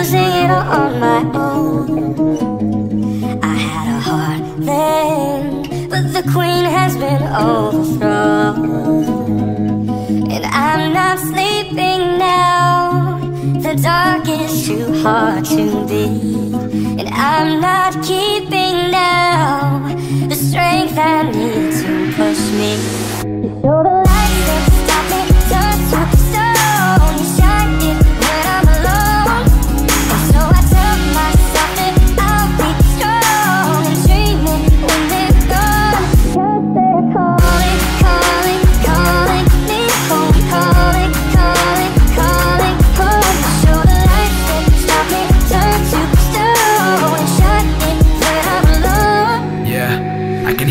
losing it all on my own. I had a hard land, but the queen has been overthrown. And I'm not sleeping now. The dark is too hard to beat. And I'm not keeping now the strength I need.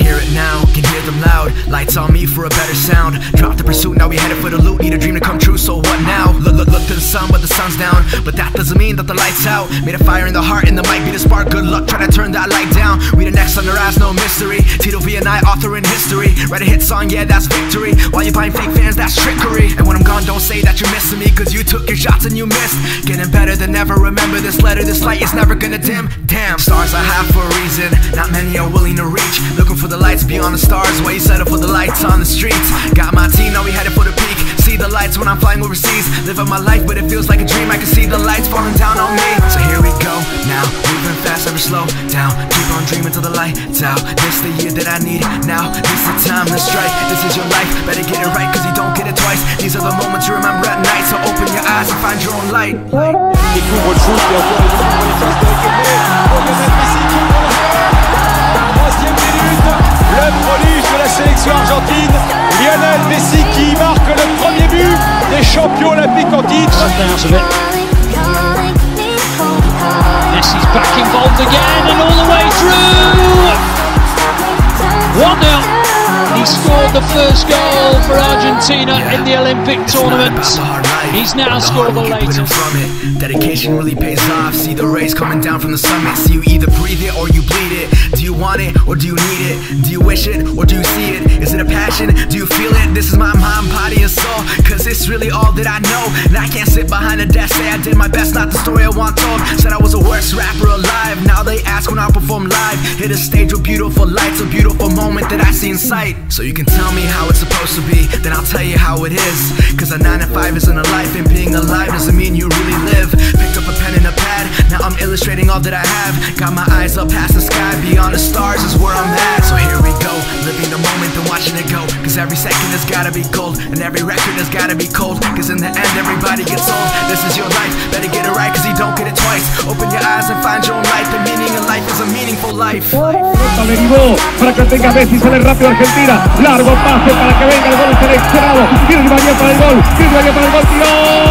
Hear it now, can them loud. Lights on me for a better sound. Drop the pursuit, now we headed for the loot. Need a dream to come true, so what now? Look, look, look to the sun, but the sun's down. But that doesn't mean that the light's out. Made a fire in the heart, and the might be the spark. Good luck, try to turn that light down. We the next on the rise, no mystery. Tido V and I, author in history. Write a hit song, yeah, that's victory. While you buying fake fans, that's trickery. And when I'm gone, don't say that you're missing me, cause you took your shots and you missed. Getting better than ever. Remember this letter, this light is never gonna dim. Damn, stars I have for a reason. Not many are willing to reach. Looking for the lights beyond the stars. Why you settle for the lights on the streets? Got my team, now we headed for the peak. See the lights when I'm flying overseas. Living my life, but it feels like a dream. I can see the lights falling down on me. So here we go now. Moving fast, never slow down. Keep on dreaming till the lights out. This the year that I need now. This the time to strike. This is your life. Better get it right, cause you don't get it twice. These are the moments you remember at night. So open your eyes and find your own light. Calling me home. Calling. Messi's back involved again and all the way through. 1 0. He scored the first goal for Argentina in the Olympic It's tournament. about the hard life, He's now scored the work you put in latest. From it. Dedication really pays off. See the rays coming down from the summit. See you either breathe it or you bleed it. Do you want it or do you need it? Do you wish it or do you see it? Is it a passion? Do you feel it? This is my mind, body, and soul. Cause it's really all that I know. And I can't sit behind a desk, say I did my best, not the story I want told. Said I was the worst rapper alive. Now they ask when I perform live. Hit a stage with beautiful lights, a beautiful moment that I see in sight. So you can tell me how it's supposed to be, then I'll tell you how it is. Cause a 9 to 5 isn't a life, and being alive doesn't mean you really live. Picked up a pen and a pad, now I'm illustrating all that I have. Got my eyes up past the sky, beyond the stars is where I'm at. So here we go, every second has gotta be cold, and every record has gotta be cold. Cause in the end, everybody gets old. This is your life, better get it right, cause you don't get it twice. Open your eyes and find your own life. The meaning of life is a meaningful life. Para que tenga Messi, sale rápido Argentina, largo pase para que venga el gol seleccionado, Di María para el gol, Di María para el gol, tiró,